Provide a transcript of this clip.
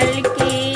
పలికే